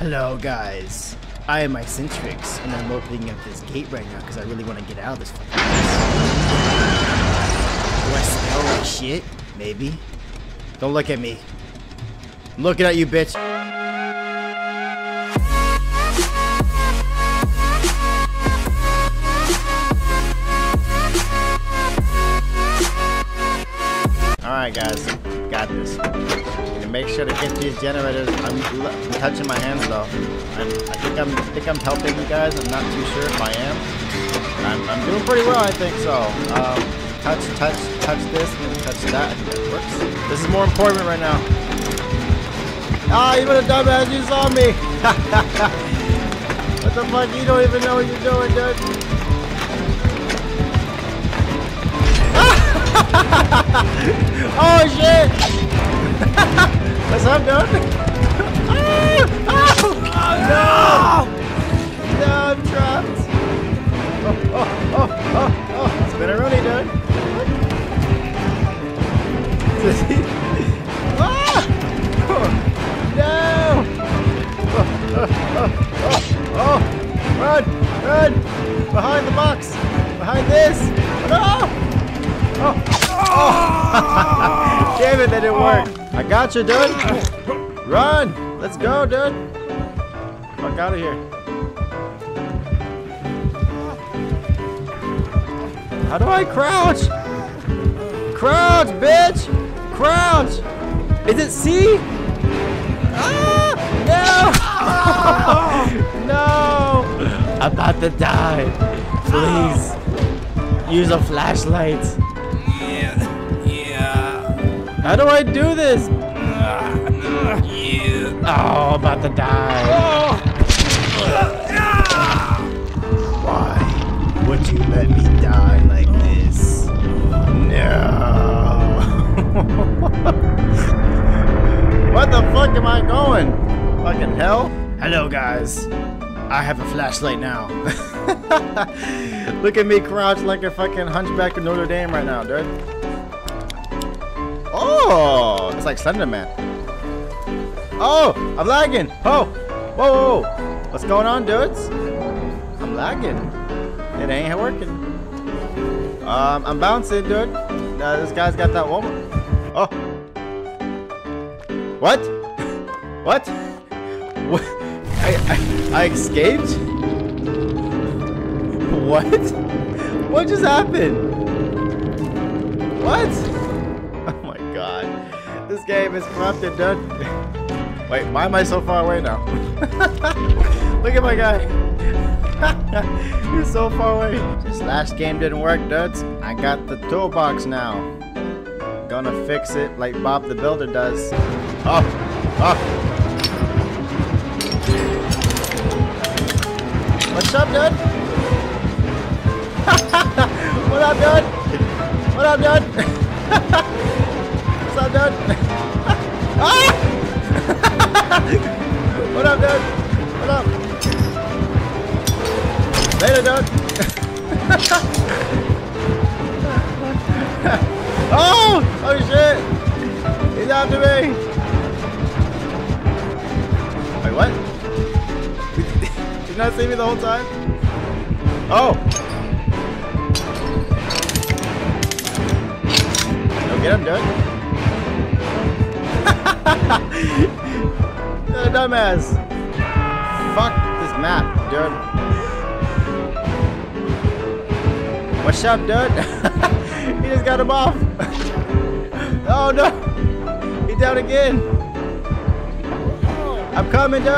Hello, guys. I am Isentrix, and I'm opening up this gate right now because I really want to get out of this fucking place. Do I smell like shit? Maybe. Don't look at me. I'm looking at you, bitch. Alright guys, got this. Make sure to get these generators. I'm, touching my hands though. I'm, I think I'm I think I'm helping you guys. I'm not too sure if I am. I'm, I'm doing pretty well, I think so. Um, touch, touch, touch this, and touch that. That works. This is more important right now. Ah, you a dumbass, you saw me! what the fuck? You don't even know what you're doing, dude. oh shit! What's up, dude? oh, oh, no! No, I'm trapped. Oh, oh, oh, oh, oh. Runny, dude. ah! No! Oh, oh, oh, oh, Run! Run! Behind the box! Behind this! No! Oh! oh. Damn it, that didn't work. I got you, dude. Run! Let's go, dude. Fuck out of here. How do I crouch? Crouch, bitch! Crouch! Is it C? Ah! No! no! I'm about to die. Please. Use a flashlight. How do I do this? Oh, about to die. Why would you let me die like this? No. what the fuck am I going? Fucking hell? Hello, guys. I have a flashlight now. Look at me crouched like a fucking hunchback of Notre Dame right now, dude. Like Slenderman. Oh, I'm lagging. Oh, whoa, whoa, what's going on, dudes? I'm lagging. It ain't working. Um, I'm bouncing, dude. Uh, this guy's got that woman. Oh. What? What? What? I, I, I escaped? What? What just happened? What? This game is corrupted, dude. Wait, why am I so far away now? Look at my guy. He's so far away. This last game didn't work, dudes. I got the toolbox now. Gonna fix it like Bob the Builder does. Oh, oh. What's up, dude? what up, dude? What up, dude? Up, dude? ah! what up, dude? What up? Later, dude. oh! Oh shit! He's after me! Wait, what? Did you not see me the whole time? Oh! Get him, dude. Dumbass. Fuck this map, dude. What's up, dude? he just got him off. oh no. He's down again. I'm coming, dude.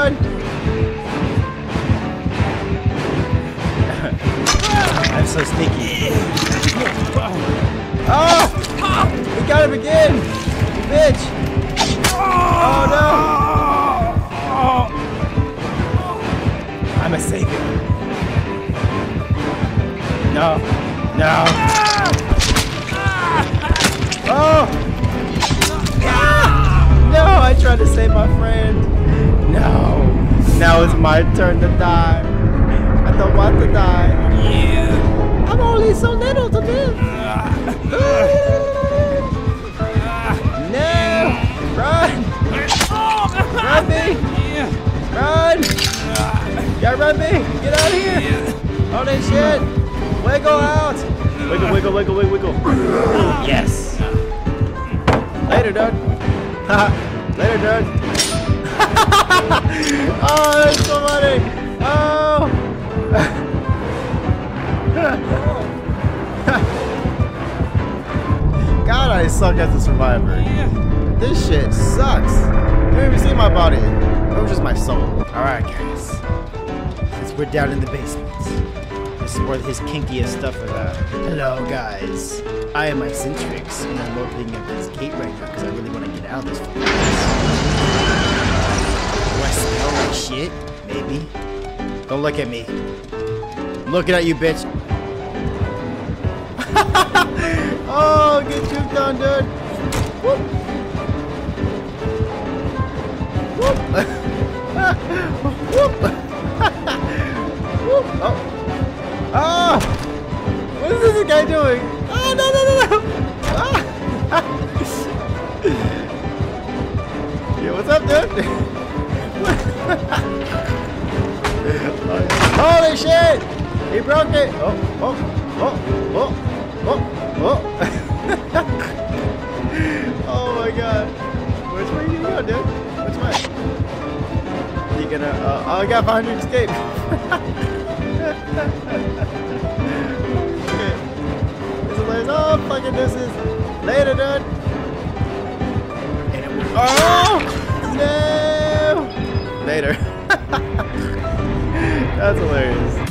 I'm so sneaky. Oh! He got him again! Bitch! Oh no! I'm a savior. No. No. Oh! No, I tried to save my friend. No. Now it's my turn to die. I don't want to die. Yeah. I'm only so little to live. Ah. Yeah, run me! Get out of here! Holy shit! Wiggle out! Wiggle, wiggle, wiggle, wiggle, wiggle. Yes! Later, dude. Later, dude. oh, that's so funny! Oh! God, I suck as a survivor. This shit sucks. You don't even see my body. It was just my soul. Alright, guys. We're down in the basement, this is where his kinkiest stuff is at. Hello, guys. I am Isentrix, and I'm opening up this gate right now because I really want to get out of this fucking Do I smell like shit? Maybe. Don't look at me. I'm looking at you, bitch. oh, get juked on, dude. Guy doing? Oh, no, no, no, no! Ah! Yo, what's up, dude? Holy shit! He broke it! Oh, oh, oh, oh, oh, oh. oh my god. Which way you gonna go, dude? Which way? You gonna, uh, oh, I got behind your escape. That's hilarious.